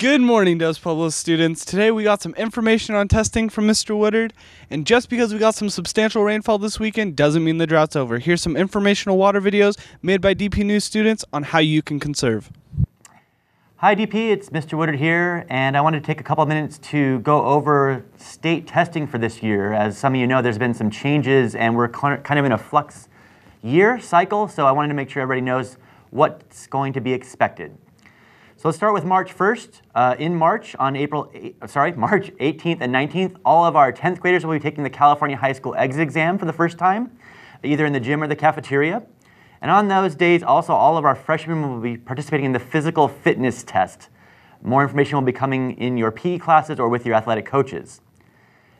Good morning, Dos Pueblos students. Today we got some information on testing from Mr. Woodard, and just because we got some substantial rainfall this weekend doesn't mean the drought's over. Here's some informational water videos made by DP News students on how you can conserve. Hi DP, it's Mr. Woodard here, and I wanted to take a couple minutes to go over state testing for this year. As some of you know, there's been some changes, and we're kind of in a flux year cycle, so I wanted to make sure everybody knows what's going to be expected. So let's start with March 1st. Uh, in March, on April, uh, sorry, March 18th and 19th, all of our 10th graders will be taking the California High School exit exam for the first time, either in the gym or the cafeteria. And on those days, also all of our freshmen will be participating in the physical fitness test. More information will be coming in your PE classes or with your athletic coaches.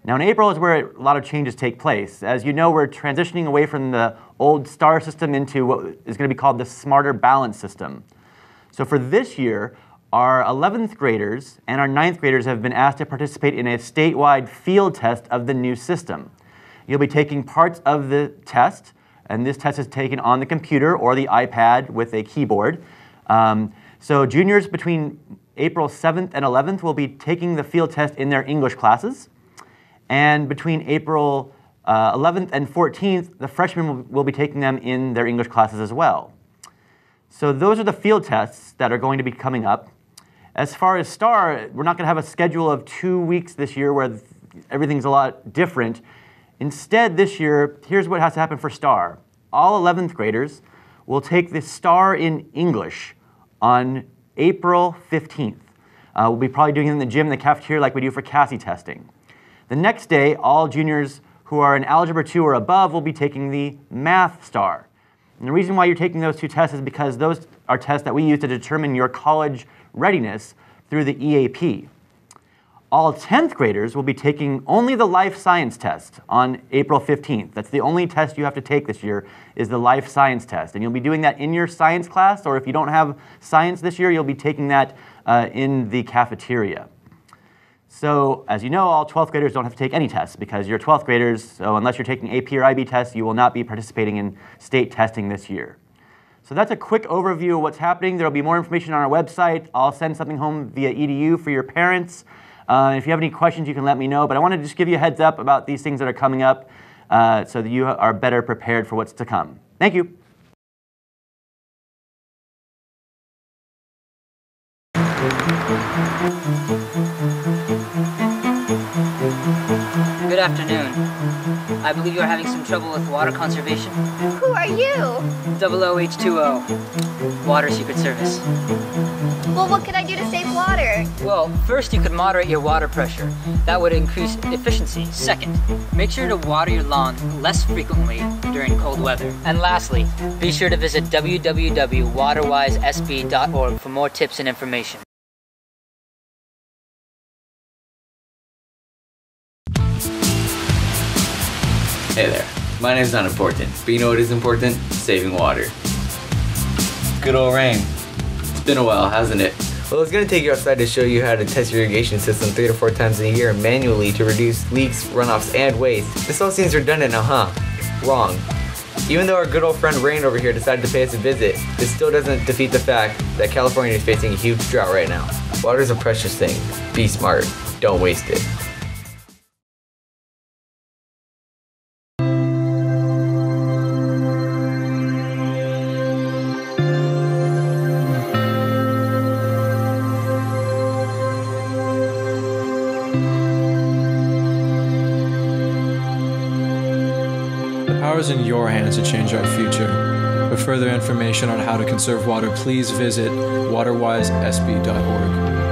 Now in April is where a lot of changes take place. As you know, we're transitioning away from the old STAR system into what is going to be called the Smarter Balance system. So for this year, our 11th graders and our 9th graders have been asked to participate in a statewide field test of the new system. You'll be taking parts of the test, and this test is taken on the computer or the iPad with a keyboard. Um, so juniors between April 7th and 11th will be taking the field test in their English classes. And between April uh, 11th and 14th, the freshmen will, will be taking them in their English classes as well. So those are the field tests that are going to be coming up. As far as STAR, we're not going to have a schedule of two weeks this year where everything's a lot different. Instead, this year, here's what has to happen for STAR. All 11th graders will take the STAR in English on April 15th. Uh, we'll be probably doing it in the gym, in the cafeteria, like we do for CAHSEE testing. The next day, all juniors who are in Algebra 2 or above will be taking the Math STAR. And the reason why you're taking those two tests is because those are tests that we use to determine your college readiness through the EAP. All 10th graders will be taking only the life science test on April 15th. That's the only test you have to take this year is the life science test. And you'll be doing that in your science class, or if you don't have science this year, you'll be taking that uh, in the cafeteria. So as you know, all 12th graders don't have to take any tests because you're 12th graders, so unless you're taking AP or IB tests, you will not be participating in state testing this year. So that's a quick overview of what's happening. There will be more information on our website. I'll send something home via EDU for your parents. Uh, if you have any questions, you can let me know. But I want to just give you a heads up about these things that are coming up uh, so that you are better prepared for what's to come. Thank you. Good afternoon. I believe you are having some trouble with water conservation. Who are you? Double OH2O, Water Secret Service. Well, what can I do to save water? Well, first you could moderate your water pressure. That would increase efficiency. Second, make sure to water your lawn less frequently during cold weather. And lastly, be sure to visit www.waterwisesb.org for more tips and information. Hey there, my name's not important, but you know what is important? Saving water. Good old rain. It's been a while, hasn't it? Well, it's going to take you outside to show you how to test your irrigation system three to four times a year manually to reduce leaks, runoffs, and waste. This all seems redundant now, huh? Wrong. Even though our good old friend Rain over here decided to pay us a visit, this still doesn't defeat the fact that California is facing a huge drought right now. Water is a precious thing. Be smart. Don't waste it. Power is in your hands to change our future. For further information on how to conserve water, please visit waterwisesb.org.